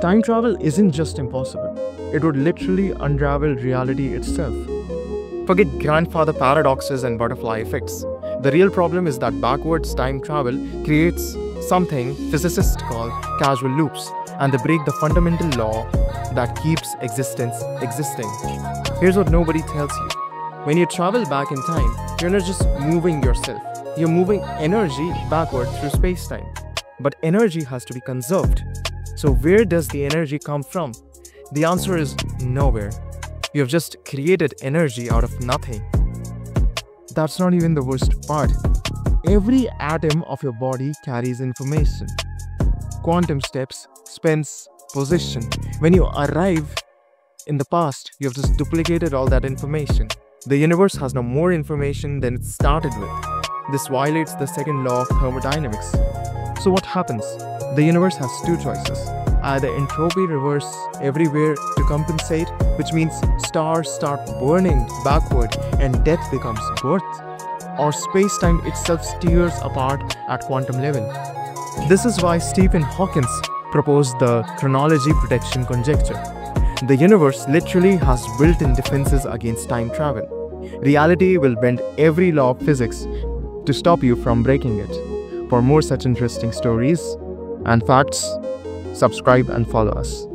Time travel isn't just impossible, it would literally unravel reality itself. Forget grandfather paradoxes and butterfly effects. The real problem is that backwards time travel creates something physicists call causal loops, and they break the fundamental law that keeps existence existing. Here's what nobody tells you when you travel back in time, you're not just moving yourself, you're moving energy backward through space time. But energy has to be conserved. So, where does the energy come from? The answer is nowhere. You have just created energy out of nothing. That's not even the worst part. Every atom of your body carries information. Quantum steps, spins, position. When you arrive in the past, you have just duplicated all that information. The universe has now more information than it started with. This violates the second law of thermodynamics. So, what happens? The universe has two choices either entropy reverse everywhere to compensate, which means stars start burning backward and death becomes birth, or space time itself steers apart at quantum level. This is why Stephen Hawking proposed the chronology protection conjecture. The universe literally has built in defenses against time travel. Reality will bend every law of physics to stop you from breaking it. For more such interesting stories and facts, subscribe and follow us.